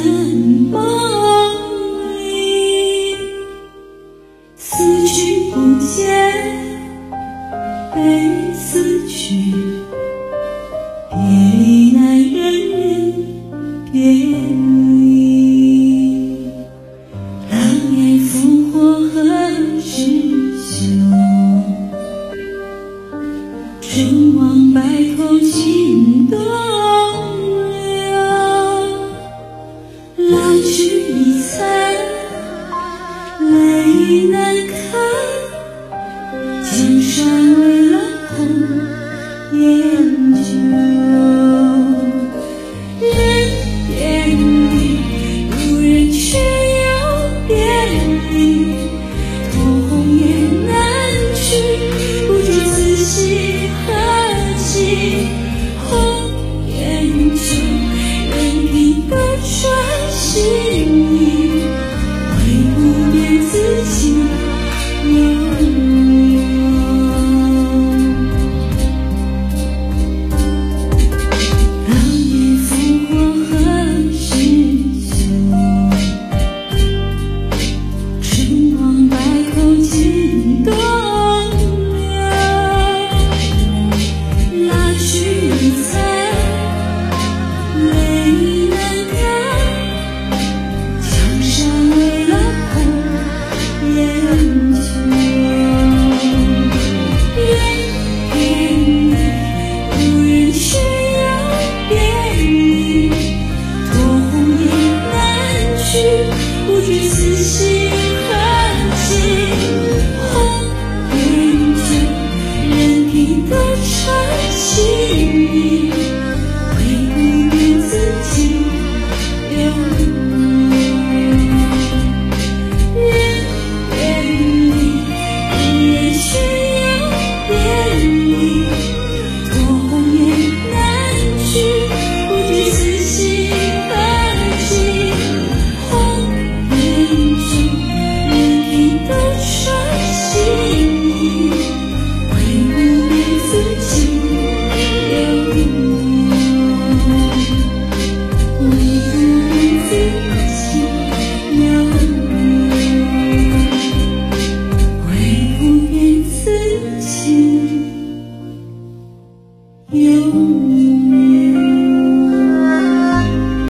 怎么不见悲去别离难忍别离狼烟烽火何时休王白头情多最难堪。江山，怜悯不忍却又别离托鸿雁南去不知此心有